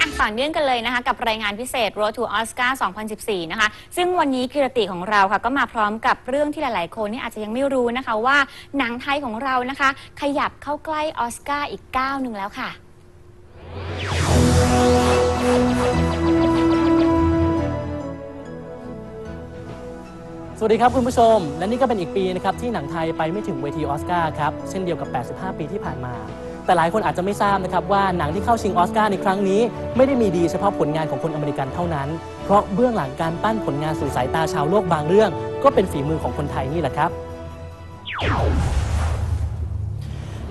อะต่อเนื่องกันเลยนะคะ กับรายงานพิเศษ Road to Oscar 2014 นะคะ ซึ่งวันนี้กิรติของเราค่ะ ก็มาพร้อมกับเรื่องที่หลาย ๆ คนนี่อาจจะยังไม่รู้นะคะว่าหนังไทยของเรานะคะ ขยับเข้าใกล้ออสการ์อีกก้าวหนึ่งแล้วค่ะ สวัสดีครับคุณผู้ชม และนี่ก็เป็นอีกปีนะครับที่หนังไทยไปไม่ถึงเวทีออสการ์ครับ เช่นเดียวกับ 85 ปีที่ผ่านมา แต่หลายคนอาจจะไม่ทราบนะครับว่าหนังที่เข้าชิงออสการ์ในครั้งนี้ ไม่ได้มีดีเฉพาะผลงานของคนอเมริกันเท่านั้น เพราะเบื้องหลังการปั้นผลงานสู่สายตาชาวโลกบางเรื่อง ก็เป็นฝีมือของคนไทยนี่แหละครับ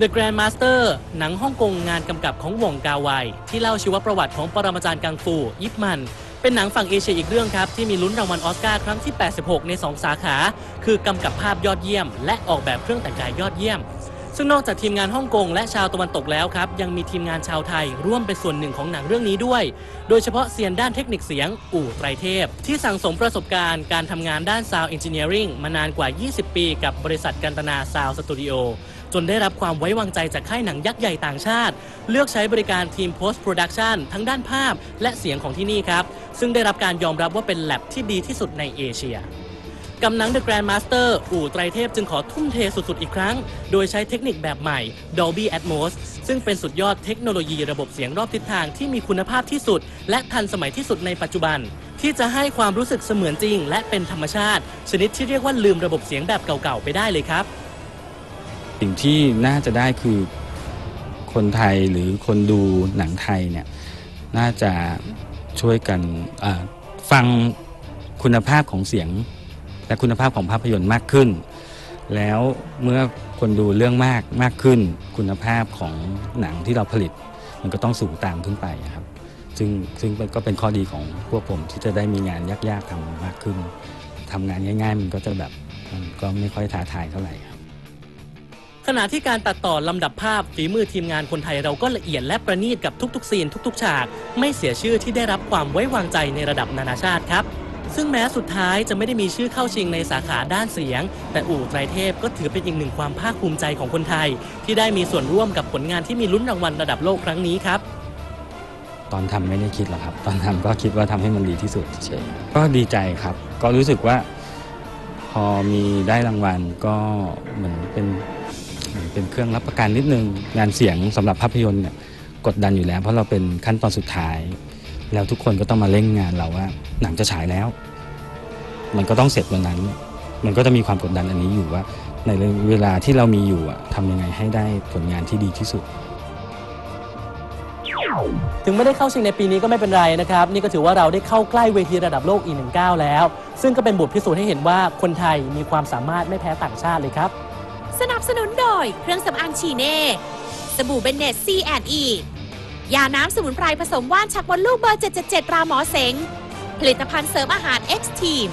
The Grandmaster หนังฮ่องกงงานกำกับของหวงกาไวที่เล่าชีวประวัติของปรมาจารย์กังฟู ยิปมัน เป็นหนังฝั่งเอเชียอีกเรื่องครับ ที่มีลุ้นรางวัลออสการ์ครั้งที่ 86 ใน 2 สาขา คือกำกับภาพยอดเยี่ยม และออกแบบเครื่องแต่งกายยอดเยี่ยม ซึ่งนอกจากทีมงานฮ่องกงและชาวตะวันตกแล้วครับ ยังมีทีมงานชาวไทยร่วมเป็นส่วนหนึ่งของหนังเรื่องนี้ด้วย โดยเฉพาะเซียนด้านเทคนิคเสียง อู่ไตรเทพ ที่สั่งสมประสบการณ์การทำงานด้าน Sound Engineering มานานกว่า 20 ปีกับบริษัทกันตนา Sound Studio จนได้รับความไว้วางใจจากค่ายหนังยักษ์ใหญ่ต่างชาติ เลือกใช้บริการทีม Post Production ทั้งด้านภาพและเสียงของที่นี่ครับ ซึ่งได้รับการยอมรับว่าเป็นแลบที่ดีที่สุดในเอเชีย กำนัง The Grandmaster อู่ไตรเทพจึงขอทุ่มเทสุดๆอีกครั้ง โดยใช้เทคนิคแบบใหม่ Dolby Atmos ซึ่งเป็นสุดยอดเทคโนโลยีระบบเสียงรอบทิศทางที่มีคุณภาพที่สุด และทันสมัยที่สุดในปัจจุบัน ที่จะให้ความรู้สึกเสมือนจริง และเป็นธรรมชาติ ชนิดที่เรียกว่าลืมระบบเสียงแบบเก่าๆไปได้เลยครับ สิ่งที่น่าจะได้คือคนไทยหรือคนดูหนังไทยเนี่ยน่าจะช่วยกันฟังคุณภาพของเสียง และคุณภาพของภาพยนตร์มากขึ้น แล้วเมื่อคนดูเรื่องมากมากขึ้น คุณภาพของหนังที่เราผลิต มันก็ต้องสูงตามขึ้นไปครับซึ่งซึ่งก็เป็นข้อดีของพวกผมที่จะได้มีงานยากๆทำมากขึ้นทำงานง่ายๆ มันก็จะแบบมันก็ไม่ค่อยท้าทายเท่าไหร่ครับขณะที่การตัดต่อลำดับภาพฝีมือทีมงานคนไทยเราก็ละเอียดและประณีตกับทุกๆซีนทุกๆ ฉาก ไม่เสียชื่อที่ได้รับความไว้วางใจในระดับนานาชาติครับ ซึ่งแม้สุดท้ายจะไม่ได้มีชื่อเข้าชิงในสาขาด้านเสียง แต่อู่ไตรเทพก็ถือเป็นอีกหนึ่งความภาคภูมิใจของคนไทย ที่ได้มีส่วนร่วมกับผลงานที่มีลุ้นรางวัลระดับโลกครั้งนี้ครับตอนทำไม่ได้คิดหรอกครับ ตอนทำก็คิดว่าทำให้มันดีที่สุดเฉยก็ดีใจครับ ก็รู้สึกว่า พอมีได้รางวัลก็เหมือนเป็นเหมือนเป็นเครื่องรับประกันนิดนึง งานเสียงสำหรับภาพยนตร์เนี่ยกดดันอยู่แล้ว เพราะเราเป็นขั้นตอนสุดท้าย แล้วทุกคนก็ต้องมาเร่งงานเราว่า หนังจะฉายแล้ว มันก็ต้องเสร็จวันนั้น มันก็จะมีความกดดันอันนี้อยู่ว่า ในเวลาที่เรามีอยู่อะทำยังไงให้ได้ผลงานที่ดีที่สุด ถึงไม่ได้เข้าชิงในปีนี้ก็ไม่เป็นไรนะครับ นี่ก็ถือว่าเราได้เข้าใกล้เวทีระดับโลกอีกหนึ่งก้าวแล้ว ซึ่งก็เป็นบทพิสูจน์ให้เห็นว่าคนไทยมีความสามารถไม่แพ้ต่างชาติเลยครับ สนับสนุนโดยเครื่องสำอางชีเน่สบู่เบนเนต C&E ยาน้ำสมุนไพรผสมว่านชักบนลูกเบอร์ 777 ราหมอเสง ผลิตภัณฑ์เสริมอาหาร X Team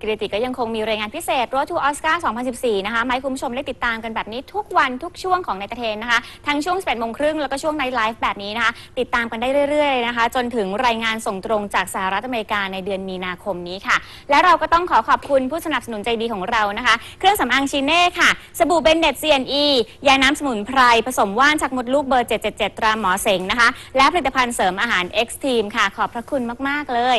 กิรติก็ยังคงมีรายงานพิเศษ Road to Oscar 2014 นะคะมาให้คุณผู้ชมได้ติดตามกันแบบนี้ทุกวันทุกช่วงของในตเทนนะคะ ทั้งช่วง 11โมงครึ่งแล้วก็ช่วงไนไลฟ์แบบนี้นะคะ ติดตามกันได้เรื่อยๆนะคะ จนถึงรายงานส่งตรงจากสหรัฐอเมริกาในเดือนมีนาคมนี้ค่ะ และเราก็ต้องขอขอบคุณผู้สนับสนุนใจดีของเรานะคะ เครื่องสำอางชีเน่ค่ะ สบู่เบนเน็ต CNE ยาน้ำสมุนไพรผสมว่านชักมดลูกเบอร์ 777 ตราหมอเสงนะคะ และผลิตภัณฑ์เสริมอาหาร X Team ค่ะ ขอบพระคุณมากๆเลย